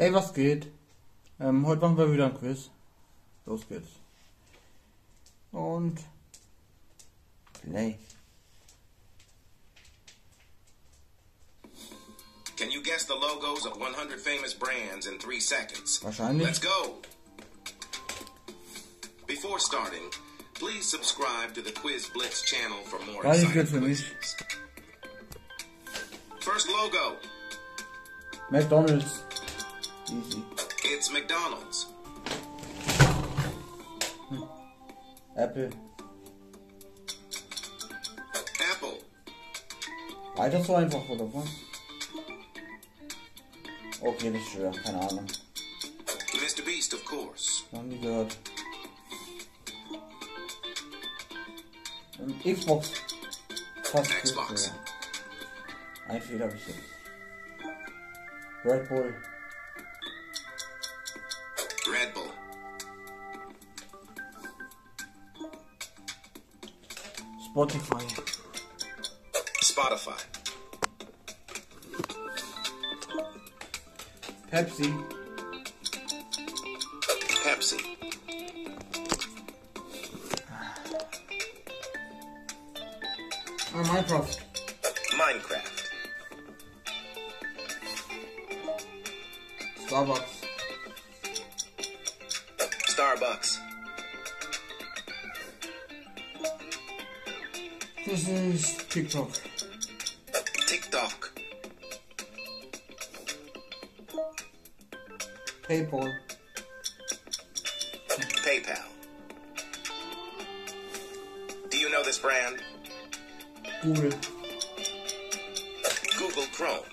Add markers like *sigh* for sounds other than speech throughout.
Hey, was geht? Ähm, heute machen wir wieder ein Quiz. Los geht's. Und Play. Can you guess the logos of 100 famous brands in three seconds? Wahrscheinlich. Let's go. Before starting, please subscribe to the Quiz Blitz channel for more ich exciting für mich. First logo, McDonalds. Easy. it's McDonald's. Hmm. Apple. Apple, Weiter so einfach, oder was? Okay, ist schwer. Keine Ahnung. Mr. Beast, of course. Noch nie gehört. Und um, Xbox. Fast Xbox. Ein Fehler habe ich jetzt. Red Bull. Spotify. Spotify, Pepsi. Pepsi, Ah, Minecraft. Minecraft. Starbucks, Das is TikTok. TikTok, Paypal. PayPal. Do you know this brand? Google. Google Chrome,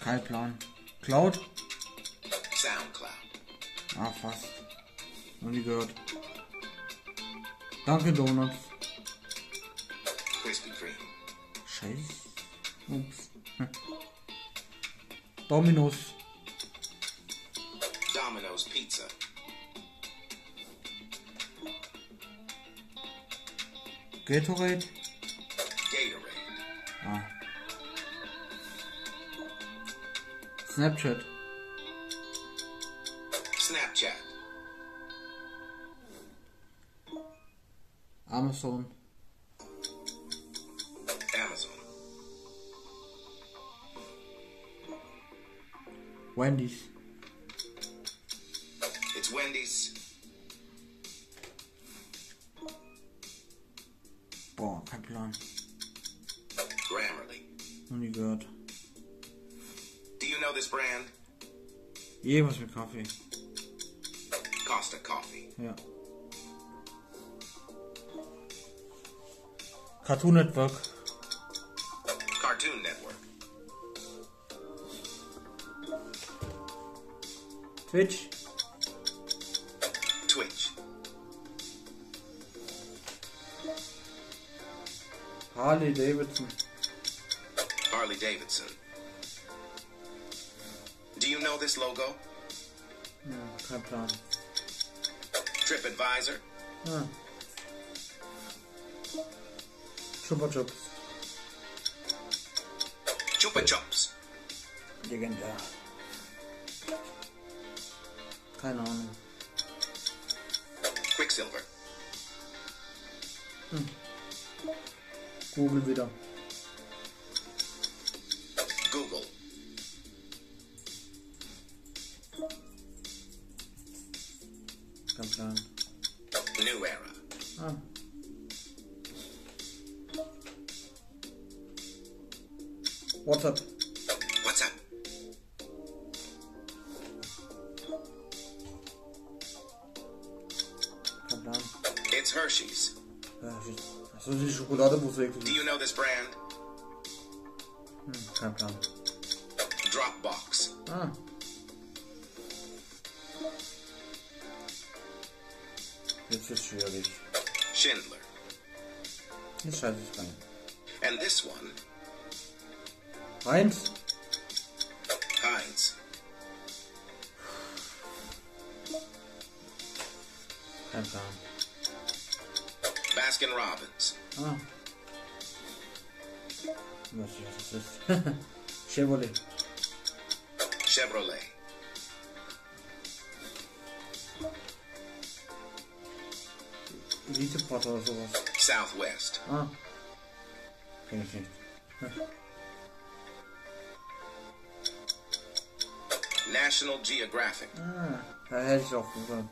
Kein Plan. Cloud? SoundCloud, Ah, fast. Noch nie gehört. Danke, Donuts. Scheiße. Ups. Hm. Dominos. Domino's Pizza, Gatorade. Gatorade, Ah. Snapchat. Snapchat, Amazon. Amazon, Wendy's. it's Wendy's, Boah, kein Plan. Grammarly. Noch nie gehört. Do you know this brand? Jemals mit Kaffee. Costa Coffee, Ja. Cartoon Network. Cartoon Network, Twitch. Twitch, Harley Davidson. Harley Davidson. Do you know this logo? Ja, kein Plan. TripAdvisor, Ah. Chupa Chups. Chupa Chups, Legendär. Keine Ahnung. Quiksilver, Google wieder. Google, Kein Plan. New Era, Ah. WhatsApp. What's up? Kein Plan. It's Hershey's. Ja, Achso, die Schokolademusik. Do you know this brand? Hm, kein Plan. Dropbox, Ah. Jetzt wird's schwierig. Schindler, Jetzt scheiße ich rein. and this one, Heinz? Heinz. Kein Plan. Baskin Robbins. Ah. Was ist das? Chevrolet. Chevrolet. Eliteport oder sowas. Southwest. Ah. Kenn ich nicht. National Geographic. Ah, da hätte ich auch gesagt.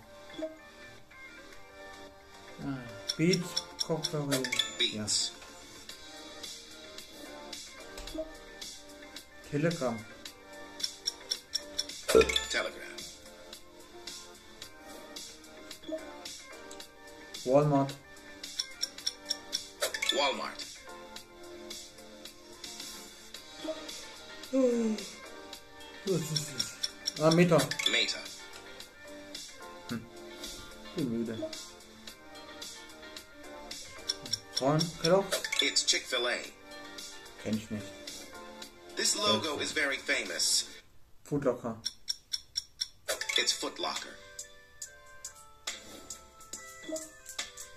Ah, Beat, Kopfhörer. Ja. Beats. Telegram. Telegram. Walmart. Walmart. Was ist das? Ah, Meta. Meta. Bin müde. Korn, Kellogg's? It's Chick fil A. Kenn ich nicht. This logo is very famous. Foodlocker. It's Foot Locker.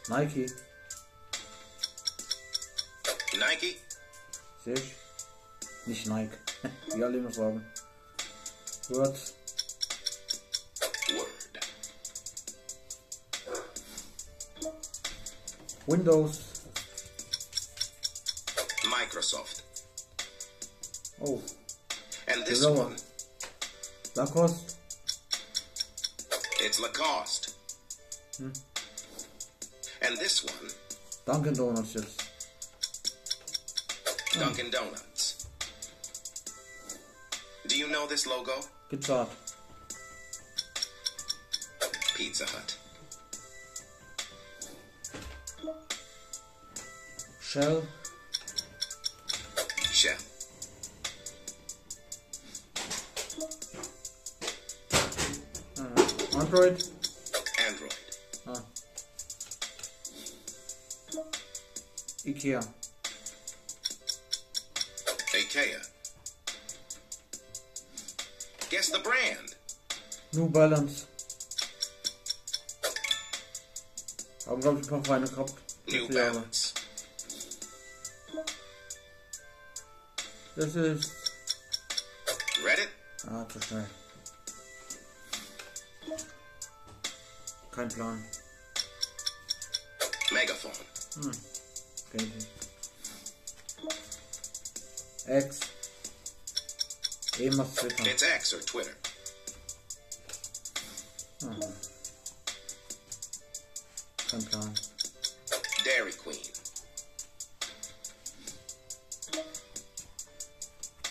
Nike. Nike. Ich. Nicht Nike. *laughs* Wie alle immer sagen. Word. Word. Windows. Microsoft. Oh. And this Develop. one, Lacoste. it's Lacoste. Hmm. And this one, Dunkin' Donuts jetzt. Dunkin' Donuts. Do you know this logo? Pizza Hut. Pizza Hut. Shell. Shell. Äh, Android. Android. Ah. Ikea. IKEA. Guess the brand. New Balance. Haben glaube ich ein paar Feine gehabt. New. Balance. Das ist. Reddit. Ah, zu schnell. Kein Plan. Megaphone. Kenn ich nicht. X. It's X or Twitter. Kein Plan. Dairy Queen.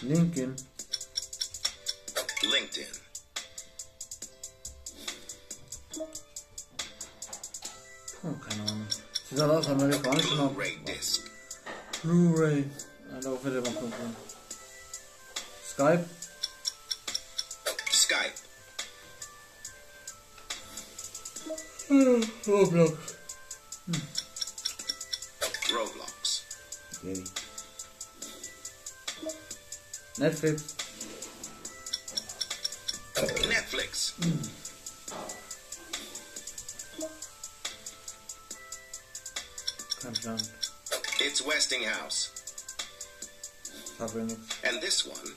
LinkedIn. LinkedIn. Oh, keine Ahnung. Sieht halt aus amerikanisch. Blu-ray disc. Blu-ray. Darauf hätte man gucken. Skype. Skype. *sighs* Roblox. Roblox. Yay. Netflix. Netflix. It's Westinghouse. Sag mir nichts. And this one,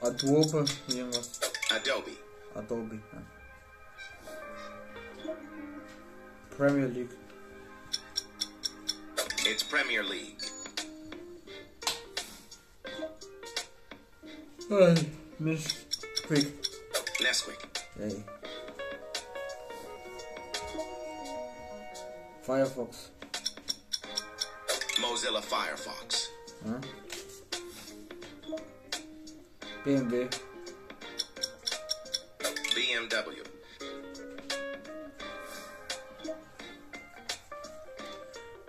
Adobe. Adobe. Adobe. Ja. Premier League. It's Premier League. Hey, Mist. Quick. Nesquik. Yay. Firefox. Mozilla Firefox. Ja. BMW. BMW.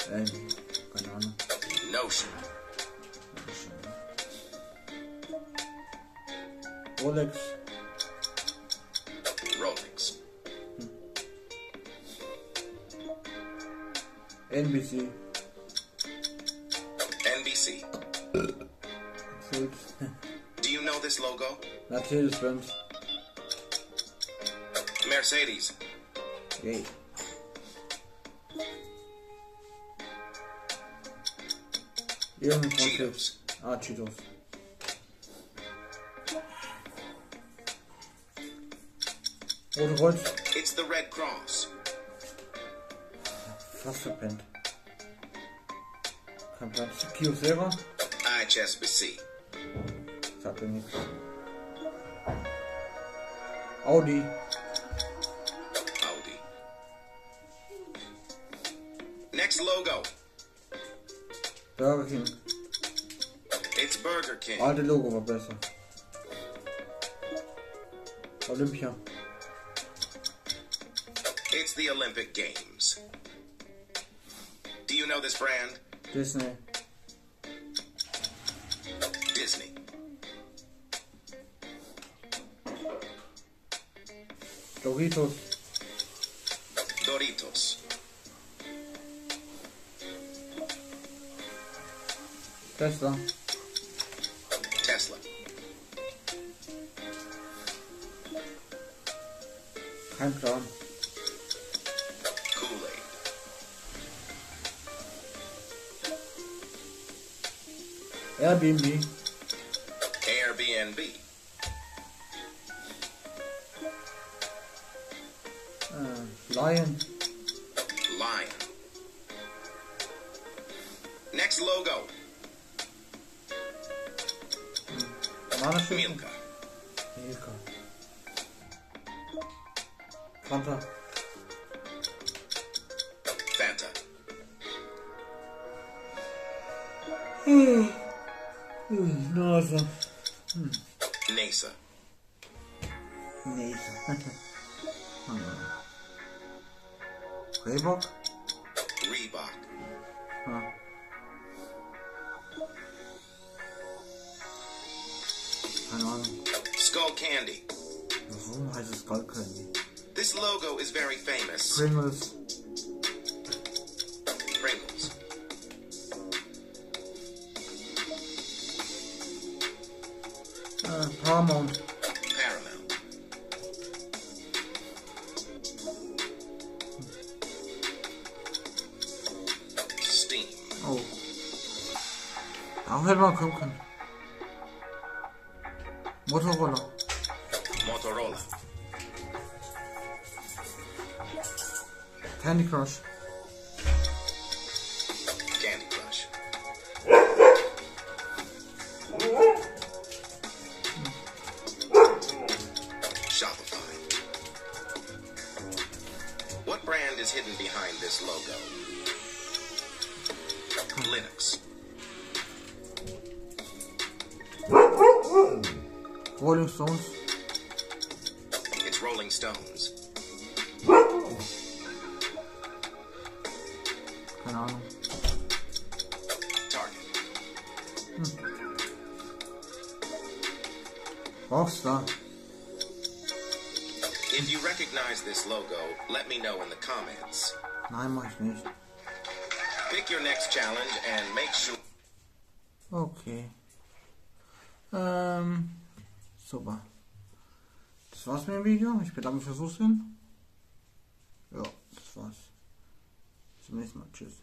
Äh, keine Ahnung. Notion. Rolex. Rolex. NBC. this logo? Mercedes-Benz. Mercedes. Yay. Irgendwas Cheetos. Ah, Cheetos. It's the Red Cross. Fast verpennt. Kein Platz. Kiosk selber. HSBC nichts. Audi. Audi. Next logo. Burger King. It's Burger King. Alte Logo war besser. Olympia. It's the Olympic Games. Do you know this brand? Disney. Doritos. Doritos. Tesla. Tesla. Kein Plan. Kool-Aid. Airbnb. Airbnb. Lion. Lion. Next logo. Bananenschüssel. Milka. Milka. Fanta. Fanta. Nase. NASA. Nase. Reebok. Reebok. Ja. Keine Ahnung. Skull Candy. Warum heißt es Skull Candy? This logo is very famous. Pringles. Pringles. Uh, äh, Paramount. Oh. Auch hätte man kommen können. Motorola. Motorola. Candy Crush. Candy Crush. Shopify. What brand is hidden behind this logo? Linux. Rolling Stones. It's Rolling Stones. Keine Ahnung. Target. Hmm. Oh, Rockstar. If you recognize this logo, let me know in the comments. Nein, mach ich nicht. Pick your next challenge and make sure. Okay. Ähm, super. Das war's mit dem Video. Ich bedanke mich fürs Zusehen. Ja, das war's. Bis zum nächsten Mal. Tschüss.